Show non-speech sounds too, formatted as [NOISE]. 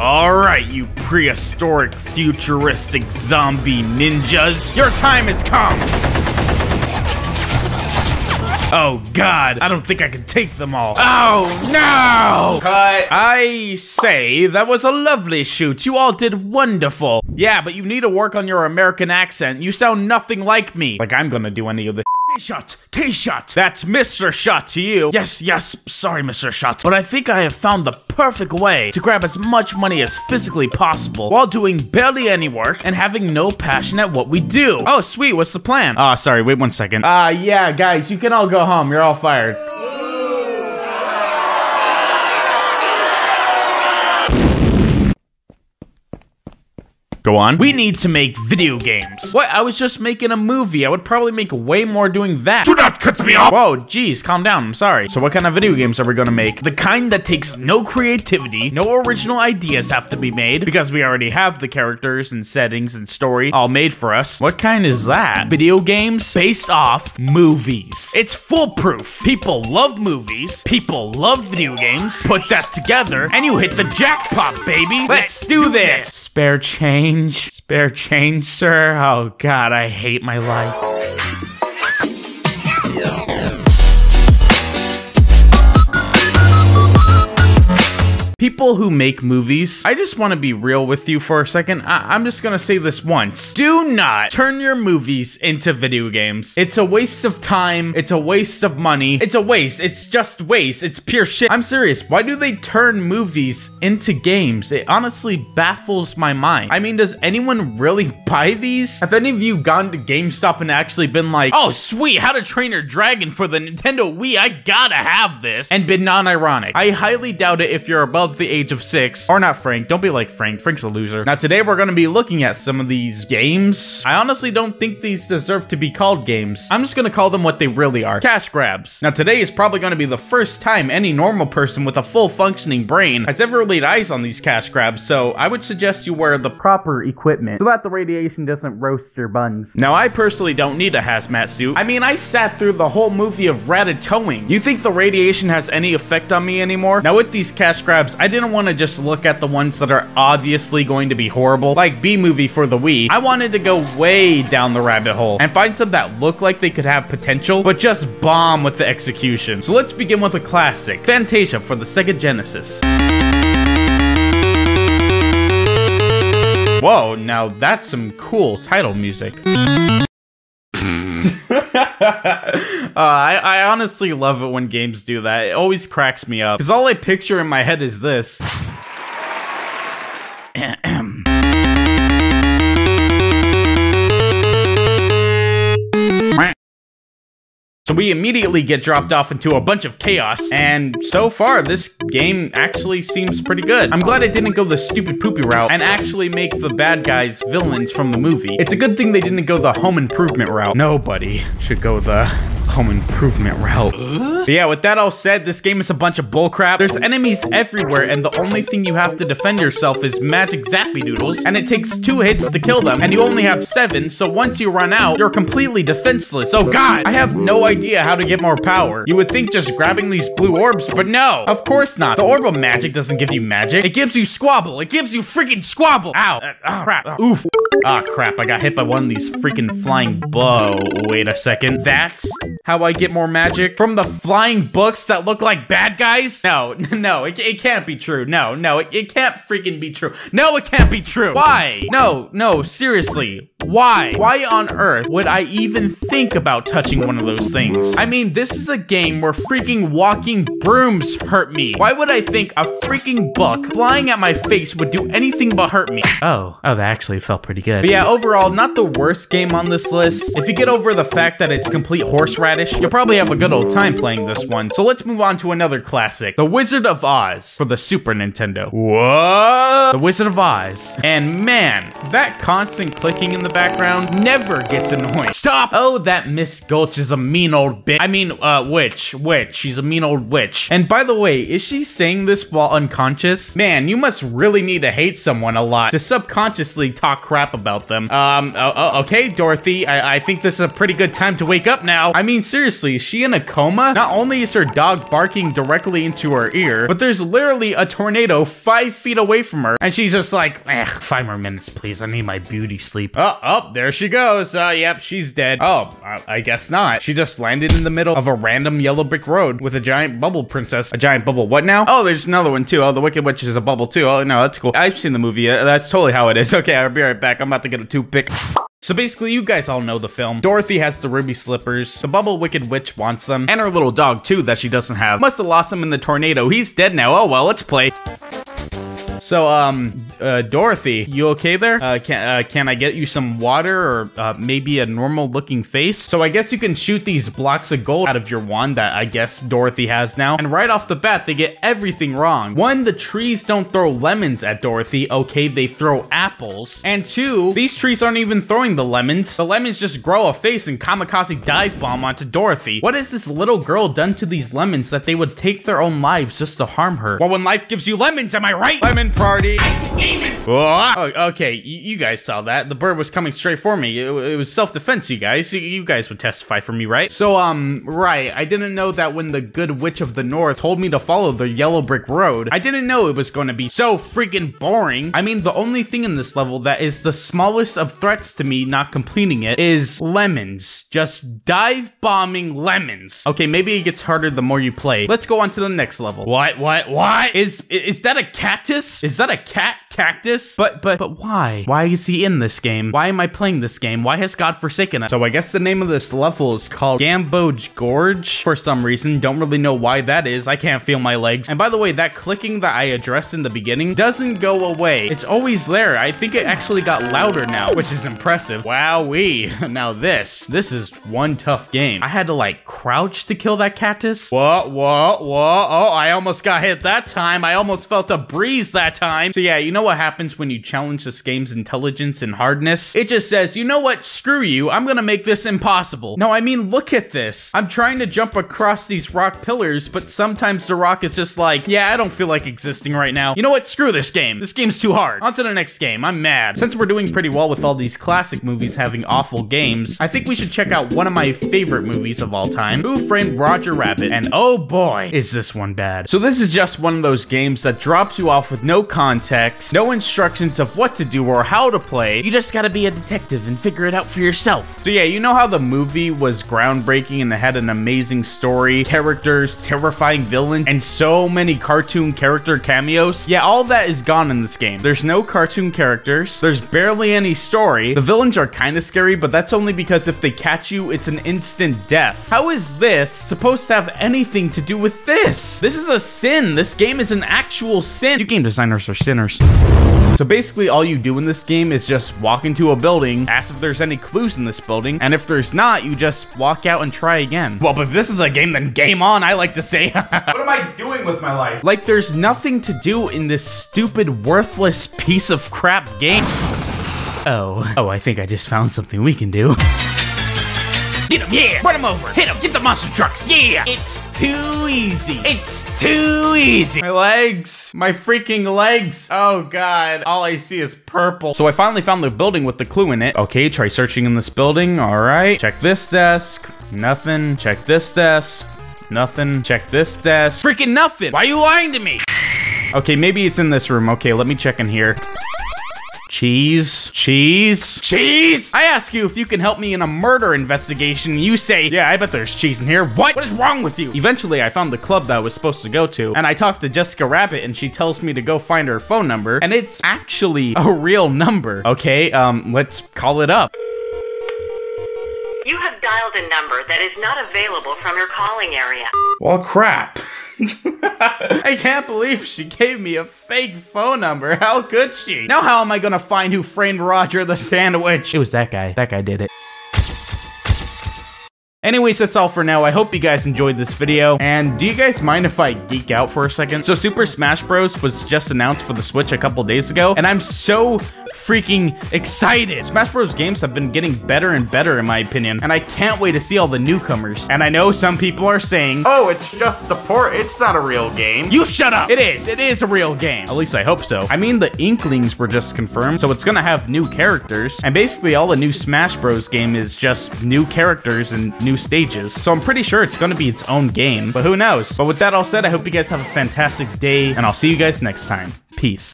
Alright, you prehistoric, futuristic zombie ninjas, your time has come! Oh god, I don't think I can take them all. Oh no! Cut. I say, that was a lovely shoot. You all did wonderful. Yeah, but you need to work on your American accent. You sound nothing like me. Like I'm gonna do any of the K-shot! K-shot! That's Mr. Shot to you. Yes, yes, sorry, Mr. Shot. But I think I have found the perfect way to grab as much money as physically possible while doing barely any work and having no passion at what we do. Oh, sweet, what's the plan? Ah, sorry, wait one second. Ah, uh, yeah, guys, you can all go home. You're all fired. Go on. We need to make video games. What? I was just making a movie. I would probably make way more doing that. Do not cut me off! Whoa, geez, calm down. I'm sorry. So what kind of video games are we gonna make? The kind that takes no creativity, no original ideas have to be made because we already have the characters and settings and story all made for us. What kind is that? Video games based off movies. It's foolproof. People love movies. People love video games. Put that together and you hit the jackpot, baby. Let's do this. Spare change change? Spare change, sir? Oh god, I hate my life. People who make movies, I just want to be real with you for a second. I- am just gonna say this once. Do not turn your movies into video games. It's a waste of time. It's a waste of money. It's a waste. It's just waste. It's pure shit. I'm serious. Why do they turn movies into games? It honestly baffles my mind. I mean, does anyone really [LAUGHS] buy these? Have any of you gone to GameStop and actually been like, oh, sweet, How to Train Your Dragon for the Nintendo Wii, I gotta have this, and been non-ironic? I highly doubt it if you're above above the age of six. Or not Frank. Don't be like Frank. Frank's a loser. Now, today we're going to be looking at some of these games. I honestly don't think these deserve to be called games. I'm just going to call them what they really are. Cash grabs. Now, today is probably going to be the first time any normal person with a full functioning brain has ever laid eyes on these cash grabs, so I would suggest you wear the proper equipment so that the radiation doesn't roast your buns. Now, I personally don't need a hazmat suit. I mean, I sat through the whole movie of Ratatouille. You think the radiation has any effect on me anymore? Now, with these cash grabs, I didn't want to just look at the ones that are obviously going to be horrible, like Bee Movie for the Wii. I wanted to go way down the rabbit hole and find some that look like they could have potential, but just bomb with the execution. So let's begin with a classic, Fantasia for the Sega Genesis. Whoa, now that's some cool title music. Uh, I, I honestly love it when games do that. It always cracks me up. Because all I picture in my head is this. [CLEARS THROAT] So we immediately get dropped off into a bunch of chaos, and so far, this game actually seems pretty good. I'm glad it didn't go the stupid poopy route and actually make the bad guys villains from the movie. It's a good thing they didn't go the home improvement route. Nobody should go the home improvement route. But yeah, with that all said, this game is a bunch of bullcrap. There's enemies everywhere, and the only thing you have to defend yourself is magic zappy doodles, and it takes two hits to kill them, and you only have seven, so once you run out, you're completely defenseless. Oh god, I have no idea how to get more power. You would think just grabbing these blue orbs, but no, of course not. The orb of magic doesn't give you magic. It gives you squabble. It gives you freaking squabble. Ow. Uh, oh, crap. Uh, oof. Ah, crap. I got hit by one of these freaking flying bow. Wait a second. That's how I get more magic? From the flying books that look like bad guys? No, [LAUGHS] no, it, it can't be true. No, no, it, it can't freaking be true. No, it can't be true. Why? No, no, seriously. Why? Why on earth would I even think about touching one of those things? I mean, this is a game where freaking walking brooms hurt me. Why would I think a freaking book flying at my face would do anything but hurt me? Oh, oh, that actually felt pretty good. But yeah, overall, not the worst game on this list. If you get over the fact that it's complete horseradish, you'll probably have a good old time playing this one. So let's move on to another classic, The Wizard of Oz for the Super Nintendo. What? The Wizard of Oz. And man, that constant clicking in the background never gets annoying. Stop! Oh, that Miss Gulch is a mean old bitch. I mean, uh, witch. Witch. She's a mean old witch. And by the way, is she saying this while unconscious? Man, you must really need to hate someone a lot to subconsciously talk crap about them. Um, uh, okay, Dorothy, I, I think this is a pretty good time to wake up now. I mean, seriously, is she in a coma? Not only is her dog barking directly into her ear, but there's literally a tornado five feet away from her, and she's just like, five more minutes, please. I need my beauty sleep. Oh, oh, there she goes. Uh, yep, she's dead. Oh, I, I guess not. She just landed in the middle of a random yellow brick road with a giant bubble princess. A giant bubble. What now? Oh, there's another one too. Oh, the Wicked Witch is a bubble too. Oh, no, that's cool. I've seen the movie. Uh, that's totally how it is. [LAUGHS] Okay, I'll be right back. I'm about to get a toothpick. So basically, you guys all know the film. Dorothy has the ruby slippers. The bubble wicked witch wants them. And her little dog, too, that she doesn't have. Must have lost him in the tornado. He's dead now. Oh, well, let's play. So, um, uh, Dorothy, you okay there? Uh, can, uh, can I get you some water or, uh, maybe a normal looking face? So I guess you can shoot these blocks of gold out of your wand that I guess Dorothy has now. And right off the bat, they get everything wrong. One, the trees don't throw lemons at Dorothy. Okay, they throw apples. And two, these trees aren't even throwing the lemons. The lemons just grow a face and kamikaze dive bomb onto Dorothy. What has this little girl done to these lemons that they would take their own lives just to harm her? Well, when life gives you lemons, am I right? Lemon party. I see demons. Oh, okay, you, you, guys saw that. The bird was coming straight for me. It, it was self-defense, you guys. You, you guys would testify for me, right? So, um, right. I didn't know that when the good witch of the north told me to follow the yellow brick road, I didn't know it was going to be so freaking boring. I mean, the only thing in this level that is the smallest of threats to me not completing it is lemons. Just dive bombing lemons. Okay, maybe it gets harder the more you play. Let's go on to the next level. What? What? What? Is is that a cactus? Is that a cat cactus? But but but why? Why is he in this game? Why am I playing this game? Why has God forsaken us? So I guess the name of this level is called Gamboge Gorge for some reason. Don't really know why that is. I can't feel my legs. And by the way, that clicking that I addressed in the beginning doesn't go away. It's always there. I think it actually got louder now, which is impressive. Wowee. [LAUGHS] Now this, this is one tough game. I had to like crouch to kill that cactus. What, what, what? Oh, I almost got hit that time. I almost felt a breeze that time. So yeah, you know what happens when you challenge this game's intelligence and hardness? It just says, you know what? Screw you. I'm gonna make this impossible. No, I mean, look at this. I'm trying to jump across these rock pillars, but sometimes the rock is just like, yeah, I don't feel like existing right now. You know what? Screw this game. This game's too hard. On to the next game. I'm mad. Since we're doing pretty well with all these classic movies having awful games, I think we should check out one of my favorite movies of all time, Who Framed Roger Rabbit. And oh boy, is this one bad. So this is just one of those games that drops you off with no context, no instructions of what to do or how to play. You just gotta be a detective and figure it out for yourself. So yeah, you know how the movie was groundbreaking and it had an amazing story, characters, terrifying villain, and so many cartoon character cameos? Yeah, all that is gone in this game. There's no cartoon characters, there's barely any story. The villains are kinda scary, but that's only because if they catch you, it's an instant death. How is this supposed to have anything to do with this? This is a sin. This game is an actual sin. You game designers are sinners. So basically all you do in this game is just walk into a building, ask if there's any clues in this building, and if there's not, you just walk out and try again. Well, but if this is a game, then game on, I like to say. [LAUGHS] what am I doing with my life? Like there's nothing to do in this stupid, worthless piece of crap game. Oh. Oh, I think I just found something we can do. [LAUGHS] Get him, yeah! Run him over! Hit him! Get the monster trucks! Yeah! It's too easy! It's too easy! My legs! My freaking legs! Oh god, all I see is purple. So I finally found the building with the clue in it. Okay, try searching in this building. Alright. Check this desk. Nothing. Check this desk. Nothing. Check this desk. Freaking nothing! Why are you lying to me? Okay, maybe it's in this room. Okay, let me check in here. Cheese. Cheese. Cheese! I ask you if you can help me in a murder investigation. You say, yeah, I bet there's cheese in here. What? What is wrong with you? Eventually, I found the club that I was supposed to go to, and I talked to Jessica Rabbit, and she tells me to go find her phone number, and it's actually a real number. Okay, um, let's call it up. You have dialed a number that is not available from your calling area. Well, crap. [LAUGHS] I can't believe she gave me a fake phone number. How could she? Now how am I gonna find who framed Roger the Sandwich? It was that guy. That guy did it. Anyways, that's all for now. I hope you guys enjoyed this video. And do you guys mind if I geek out for a second? So Super Smash Bros. was just announced for the Switch a couple days ago, and I'm so freaking excited. Smash Bros. games have been getting better and better, in my opinion, and I can't wait to see all the newcomers. And I know some people are saying, oh, it's just a port, it's not a real game. You shut up! It is, it is a real game. At least I hope so. I mean, the Inklings were just confirmed, so it's gonna have new characters, and basically all the new Smash Bros. game is just new characters and new stages. So I'm pretty sure it's gonna be its own game, but who knows? But with that all said, I hope you guys have a fantastic day, and I'll see you guys next time. Peace.